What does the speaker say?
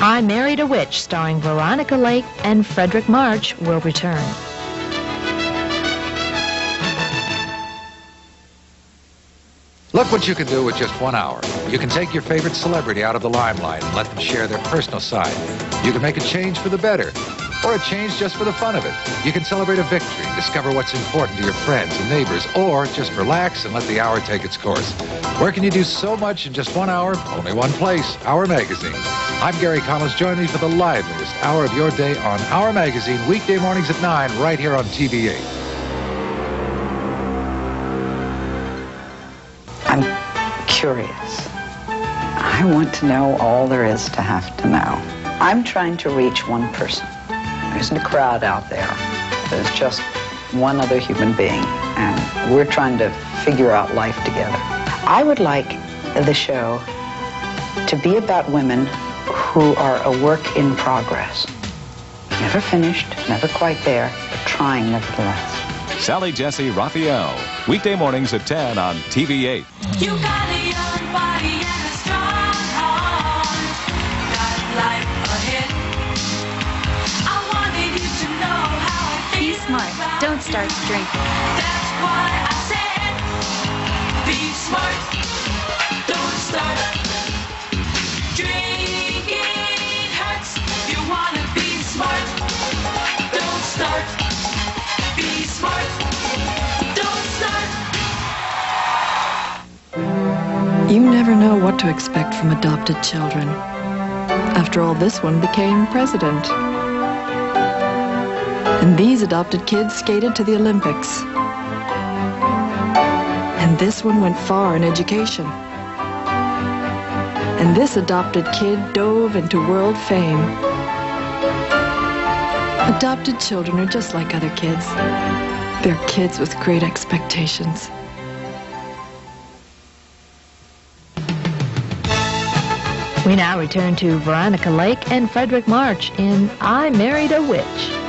I Married a Witch, starring Veronica Lake and Fredric March, will return. Look what you can do with just one hour. You can take your favorite celebrity out of the limelight and let them share their personal side. You can make a change for the better, or a change just for the fun of it. You can celebrate a victory, discover what's important to your friends and neighbors, or just relax and let the hour take its course. Where can you do so much in just one hour? Only one place, Hour Magazine. I'm Gary Collins. Join me for the liveliest hour of your day on Hour Magazine, weekday mornings at 9, right here on TV8. I'm curious. I want to know all there is to have to know. I'm trying to reach one person. There's a crowd out there. There's just one other human being, and we're trying to figure out life together. I would like the show to be about women who are a work in progress. Never finished, never quite there, but trying nevertheless. Sally Jessy Raphael. Weekday mornings at 10 on TV8. Smart. Don't start you. drinking. That's why I said, be smart. Don't start drinking. Hurts. You wanna be smart. Don't start. Be smart. Don't start. You never know what to expect from adopted children. After all, this one became president. And these adopted kids skated to the Olympics. And this one went far in education. And this adopted kid dove into world fame. Adopted children are just like other kids. They're kids with great expectations. We now return to Veronica Lake and Fredric March in I Married a Witch.